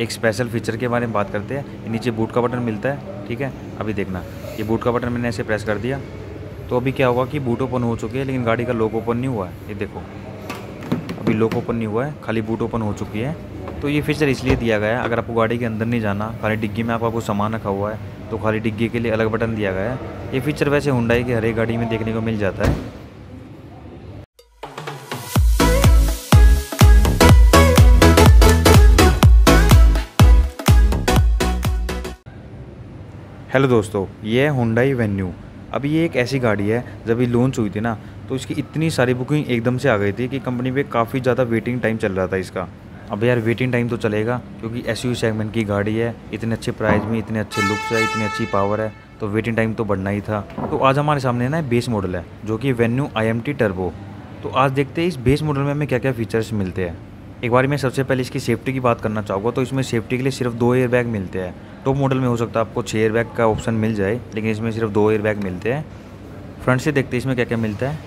एक special feature के बारे में बात करते हैं। नीचे बूट का बटन मिलता है, ठीक है? अभी देखना। ये बूट का बटन मैंने ऐसे प्रेस कर दिया। तो अभी क्या होगा कि बूट ओपन हो चुकी है, लेकिन गाड़ी का लॉक ओपन नहीं हुआ है। ये देखो। अभी लॉक ओपन नहीं हुआ है, खाली बूट ओपन हो चुकी है। तो ये फीचर इसलिए दिया गया है, अगर आपको गाड़ी के अंदर नहीं जाना, खाली डिग्गी में आपका कुछ सामान रखा हुआ है तो खाली डिग्गी के लिए अलग बटन दिया गया है। ये फीचर वैसे हुंडाई की हर एक गाड़ी में देखने को मिल जाता है। हेलो दोस्तों, ये है हुंडई वेन्यू अभी ये एक ऐसी गाड़ी है, जब ये लॉन्च हुई थी ना तो इसकी इतनी सारी बुकिंग एकदम से आ गई थी कि कंपनी पे काफ़ी ज़्यादा वेटिंग टाइम चल रहा था इसका। अब यार वेटिंग टाइम तो चलेगा, क्योंकि एसयूवी सेगमेंट की गाड़ी है, इतने अच्छे प्राइस में, इतने अच्छे लुक्स है, इतनी अच्छी पावर है तो वेटिंग टाइम तो बढ़ना ही था। तो आज हमारे सामने ना बेस मॉडल है, जो कि वेन्यू आई टर्बो तो आज देखते हैं इस बेस मॉडल में हमें क्या क्या फीचर्स मिलते हैं। एक बार मैं सबसे पहले इसकी सेफ्टी की बात करना चाहूँगा तो इसमें सेफ्टी के लिए सिर्फ़ दो एयर बैग मिलते हैं। टॉप मॉडल में हो सकता है आपको छः एयर बैग का ऑप्शन मिल जाए, लेकिन इसमें सिर्फ़ दो एयर बैग मिलते हैं। फ्रंट से देखते हैं इसमें क्या क्या मिलता है।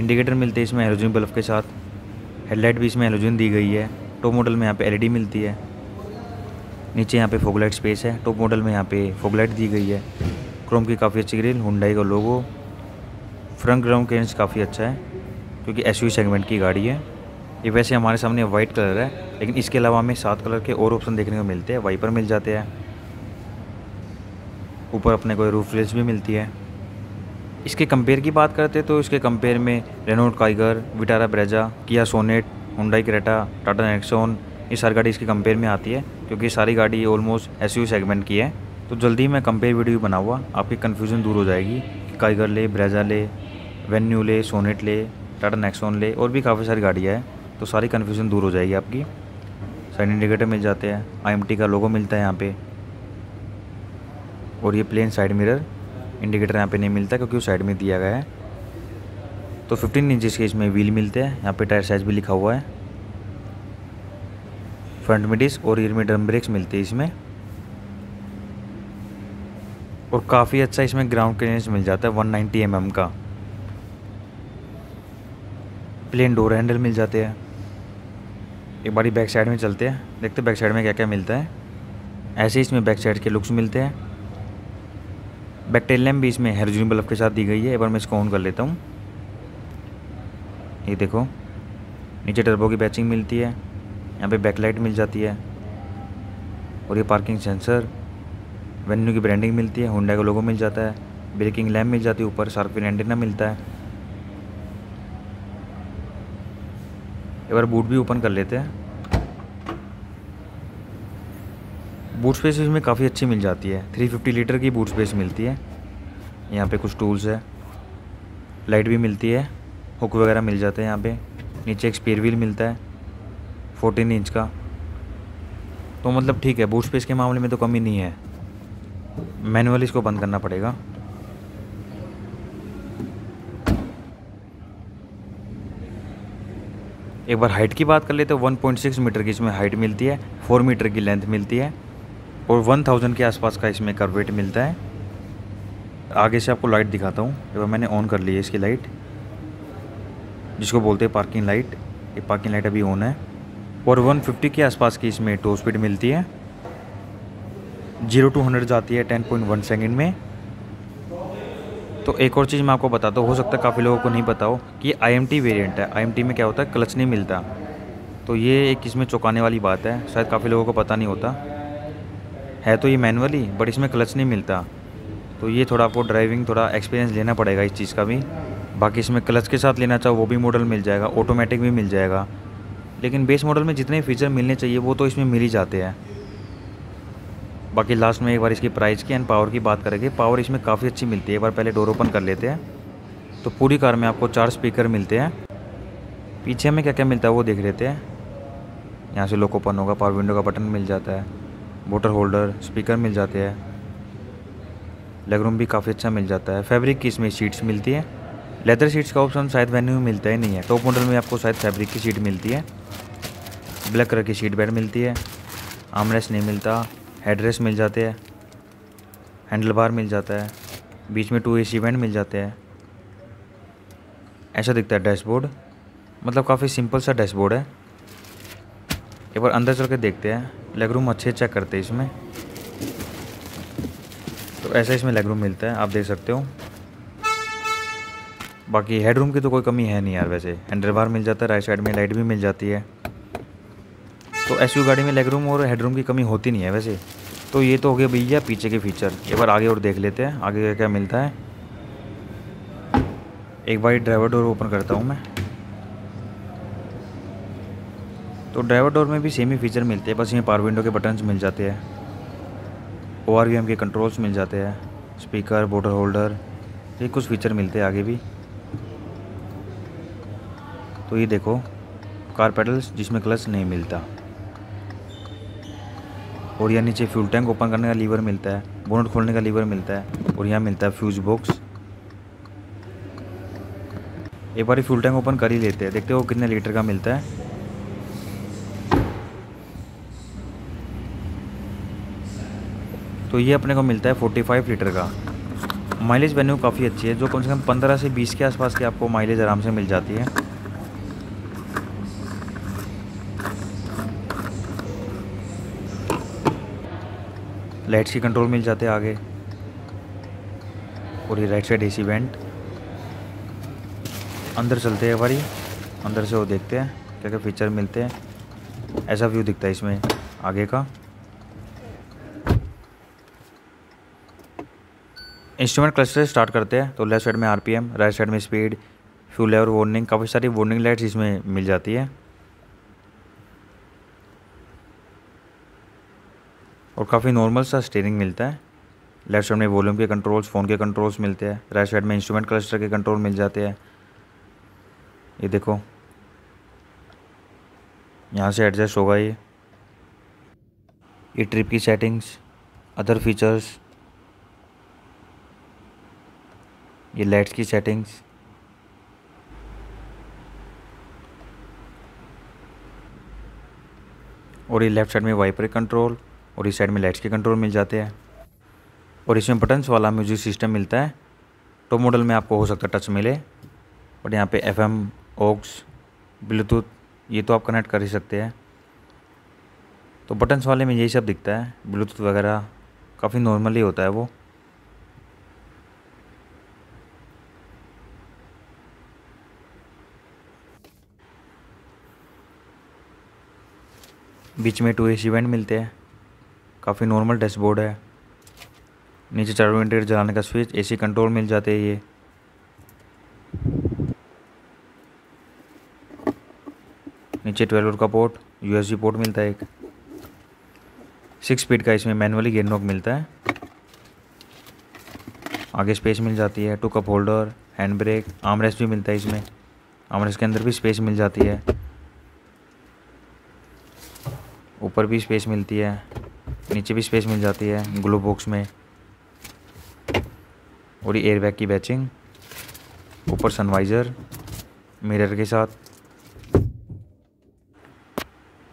इंडिकेटर मिलते हैं इसमें हेलोजन बल्ब के साथ। हेडलाइट भी इसमें हेलोजन दी गई है। टॉप मॉडल में यहाँ पे एलईडी मिलती है। नीचे यहाँ पे फोगलाइट स्पेस है। टॉप मॉडल में यहाँ पे फोगलाइट दी गई है। क्रोम की काफ़ी अच्छी ग्रिल हुंडाई का लोगो फ्रंट ग्राउंड क्लियरेंस काफ़ी अच्छा है, क्योंकि एस सेगमेंट की गाड़ी है। ये वैसे हमारे सामने वाइट कलर है, लेकिन इसके अलावा हमें सात कलर के और ऑप्शन देखने को मिलते हैं वाइपर मिल जाते हैं। ऊपर अपने को रूफ भी मिलती है। इसके कंपेयर की बात करते तो इसके कंपेयर में Renault Kiger Vitara Brezza Kia Sonet Hyundai Creta Tata Nexon ये सारी गाड़ी इसके कंपेयर में आती है, क्योंकि सारी गाड़ी ऑलमोस्ट एस सेगमेंट की है। तो जल्दी ही मैं कंपेयर वीडियो बना हुआ आपकी कन्फ्यूज़न दूर हो जाएगी काइगर ले ब्रेजा ले वेन्यू ले सोनेट ले टाटा नेक्सोन ले, और भी काफ़ी सारी गाड़ियाँ हैं। तो सारी कन्फ्यूज़न दूर हो जाएगी आपकी। साइड इंडिकेटर मिल जाते हैं। आईएमटी का लोगो मिलता है यहाँ पे। और ये प्लेन साइड मिरर इंडिकेटर यहाँ पे नहीं मिलता क्योंकि वो साइड में दिया गया है। तो 15 इंचज़ के इसमें व्हील मिलते हैं। यहाँ पे टायर साइज़ भी लिखा हुआ है। फ्रंट में डिस्क और रियर में ड्रम ब्रेक्स मिलते हैं इसमें। और काफ़ी अच्छा इसमें ग्राउंड क्लियरेंस मिल जाता है 190 नाइन्टी mm का। प्लेन डोर हैंडल मिल जाते हैं। एक बारी बैक साइड में चलते हैं। देखते बैक साइड में क्या क्या मिलता है। ऐसे ही इसमें बैक साइड के लुक्स मिलते हैं। बैक टेल लैम्प भी इसमें हेरोजिन बल्ब के साथ दी गई है। एक बार मैं इसको ऑन कर लेता हूँ। ये देखो, नीचे टर्बो की बैचिंग मिलती है। यहाँ पे बैकलाइट मिल जाती है। और ये पार्किंग सेंसर वेन्यू की ब्रांडिंग मिलती है। होंडा का लोगो मिल जाता है। ब्रेकिंग लैम्प मिल जाती है। ऊपर शार्पिन एंटीना मिलता है। एक बार बूट भी ओपन कर लेते हैं। बूट स्पेस इसमें काफ़ी अच्छी मिल जाती है। 350 लीटर की बूट स्पेस मिलती है। यहाँ पे कुछ टूल्स है। लाइट भी मिलती है। हुक वगैरह मिल जाते हैं यहाँ पे। नीचे एक स्पेयर व्हील मिलता है। 14 इंच का। तो मतलब ठीक है, बूट स्पेस के मामले में तो कमी नहीं है। मैनुअली इसको बंद करना पड़ेगा। एक बार हाइट की बात कर ले तो 1.6 मीटर की इसमें हाइट मिलती है 4 मीटर की लेंथ मिलती है, और 1000 के आसपास का इसमें करवेट मिलता है। आगे से आपको लाइट दिखाता हूँ, एक बार मैंने ऑन कर ली है इसकी लाइट जिसको बोलते हैं पार्किंग लाइट ये पार्किंग लाइट अभी ऑन है, और 150 के आसपास की इसमें टो स्पीड मिलती है। ज़ीरो टू हंड्रेड जाती है 10.1 सेकंड में तो एक और चीज़ मैं आपको बताता हूँ हो सकता है काफ़ी लोगों को नहीं पता हो कि आई एम टी वेरियंट है। आई एम टी में क्या होता है? क्लच नहीं मिलता। तो ये एक इसमें चौंकाने वाली बात है। शायद काफ़ी लोगों को पता नहीं होता। है तो ये मैनुअली बट इसमें क्लच नहीं मिलता। तो ये थोड़ा आपको ड्राइविंग, थोड़ा एक्सपीरियंस लेना पड़ेगा इस चीज़ का भी। बाकी इसमें क्लच के साथ लेना चाहो, वो भी मॉडल मिल जाएगा। ऑटोमेटिक भी मिल जाएगा। लेकिन बेस मॉडल में जितने फीचर मिलने चाहिए, वो तो इसमें मिल ही जाते हैं। बाकी लास्ट में एक बार इसकी प्राइस की एंड पावर की बात करेंगे। पावर इसमें काफ़ी अच्छी मिलती है। एक बार पहले डोर ओपन कर लेते हैं। तो पूरी कार में आपको चार स्पीकर मिलते हैं। पीछे में क्या क्या मिलता है वो देख लेते हैं। यहाँ से लोक ओपन होगा पावर विंडो का बटन मिल जाता है। मोटर होल्डर स्पीकर मिल जाते हैं। लेग रूम भी काफ़ी अच्छा मिल जाता है। फैब्रिक की इसमें सीट्स मिलती है। लेदर सीट्स का ऑप्शन शायद वेन्यू में मिलता ही नहीं है। टॉप मॉडल में आपको शायद फैब्रिक की सीट मिलती है। ब्लैक कलर की सीट बेड मिलती है। आमरेस नहीं मिलता। हेडरेस मिल जाते हैं हैंडल बार मिल जाता है, बीच में टू ए सी मिल जाते हैं। ऐसा दिखता है डैशबोर्ड मतलब काफ़ी सिंपल सा डैशबोर्ड है। एक बार अंदर चल के देखते हैं लेग रूम अच्छे चेक करते हैं इसमें। तो ऐसा इसमें लेग रूम मिलता है, आप देख सकते हो। बाकी हेड रूम की तो कोई कमी है नहीं यार वैसे हैंडल बार मिल जाता है राइट साइड में लाइट भी मिल जाती है। तो एस गाड़ी में लेग रूम और हेड रूम की कमी होती नहीं है वैसे। तो ये तो हो गया भैया पीछे के फीचर एक बार आगे और देख लेते हैं, आगे क्या मिलता है। एक बार ड्राइवर डोर ओपन करता हूँ मैं। तो ड्राइवर डोर में भी सेम ही फीचर मिलते हैं, बस ये पावर विंडो के बटन्स मिल जाते हैं। ओ आर के कंट्रोल्स मिल जाते हैं स्पीकर बोटल होल्डर ये कुछ फीचर मिलते हैं आगे भी। तो ये देखो कार पेडल्स जिसमें क्लच नहीं मिलता। और यहाँ नीचे फ्यूल टैंक ओपन करने का लीवर मिलता है बोनट खोलने का लीवर मिलता है और यहाँ मिलता है फ्यूज बॉक्स एक बार फ्यूल टैंक ओपन कर ही लेते हैं, देखते हो कितने लीटर का मिलता है। तो ये अपने को मिलता है 45 लीटर का। माइलेज वैल्यू काफ़ी अच्छी है, जो कम से कम 15 से 20 के आसपास की आपको माइलेज आराम से मिल जाती है। लाइट्स की कंट्रोल मिल जाते हैं आगे। और ये राइट साइड एसी वेंट अंदर चलते हैं बारी अंदर से वो देखते हैं, क्या क्या फीचर मिलते हैं। ऐसा व्यू दिखता है इसमें, आगे का। इंस्ट्रूमेंट क्लस्टर स्टार्ट करते हैं तो लेफ़्ट साइड में आरपीएम राइट साइड में स्पीड फ्यूल लेवल वार्निंग काफ़ी सारी वार्निंग लाइट्स इसमें मिल जाती है। और काफ़ी नॉर्मल सा स्टेयरिंग मिलता है। लेफ़्ट साइड में वॉल्यूम के कंट्रोल्स फ़ोन के कंट्रोल्स मिलते हैं। राइट साइड में इंस्ट्रूमेंट क्लस्टर के कंट्रोल मिल जाते हैं। ये देखो। यहाँ से एडजस्ट होगा ये। ये ट्रिप की सेटिंग्स अदर फीचर्स ये लाइट्स की सेटिंग्स और ये लेफ़्ट साइड में वाइपर कंट्रोल और इस साइड में लाइट्स के कंट्रोल मिल जाते हैं। और इसमें बटन्स वाला म्यूज़िक सिस्टम मिलता है। टॉप मॉडल में आपको हो सकता है टच मिले। और यहाँ पे एफ़ एम ओक्स ब्लूटूथ ये तो आप कनेक्ट कर ही सकते हैं। तो बटन्स वाले में यही सब दिखता है। ब्लूटूथ वगैरह काफ़ी नॉर्मली होता है वो। बीच में टू एसी वेंट मिलते हैं। काफ़ी नॉर्मल डैशबोर्ड है। नीचे चारों इंटीरियर जलाने का स्विच एसी कंट्रोल मिल जाते हैं ये। नीचे ट्वेल्व का पोर्ट यूएसबी पोर्ट मिलता है एक। सिक्स स्पीड का इसमें मैनुअली गेयर नॉक मिलता है। आगे स्पेस मिल जाती है two cup holder hand brake armrest भी मिलता है इसमें। आमरेस्ट के अंदर भी स्पेस मिल जाती है। ऊपर भी स्पेस मिलती है। नीचे भी स्पेस मिल जाती है ग्लो बॉक्स में। और ये एयरबैग की बैचिंग ऊपर सनवाइज़र मिरर के साथ।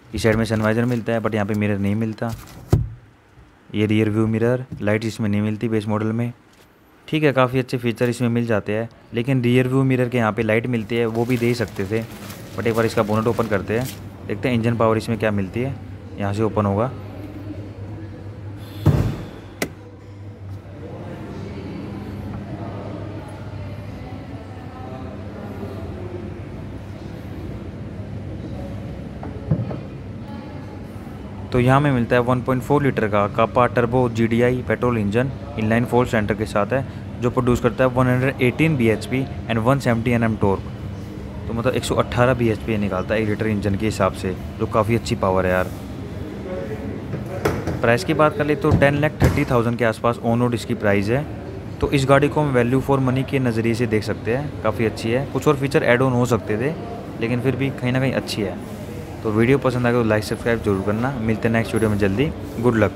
इस साइड में सनवाइज़र मिलता है बट यहाँ पे मिरर नहीं मिलता। ये रियर व्यू मिरर लाइट इसमें नहीं मिलती बेस मॉडल में। ठीक है, काफ़ी अच्छे फीचर इसमें मिल जाते हैं, लेकिन रियर व्यू मिरर के यहाँ पे लाइट मिलती है, वो भी दे सकते थे। बट एक बार इसका बोनट ओपन करते हैं, देखते हैं इंजन पावर इसमें क्या मिलती है। यहाँ से ओपन होगा। तो यहाँ में मिलता है 1.4 लीटर का Kappa turbo GDI petrol engine inline four centre के साथ है, जो प्रोड्यूस करता है 118 बीएचपी एंड 170 एनएम टोर्क। तो मतलब 118 बीएचपी निकालता है एक लीटर इंजन के हिसाब से, जो काफ़ी अच्छी पावर है यार। प्राइस की बात कर ले तो टेन लैख थर्टी थाउज़ेंड के आसपास ऑन रोड इसकी प्राइस है। तो इस गाड़ी को हम वैल्यू फॉर मनी के नज़रिए से देख सकते हैं, काफ़ी अच्छी है। कुछ और फीचर ऐड ऑन हो सकते थे, लेकिन फिर भी कहीं ना कहीं अच्छी है। तो वीडियो पसंद आएगा तो लाइक, सब्सक्राइब ज़रूर करना। मिलते हैं नेक्स्ट वीडियो में जल्दी। Good luck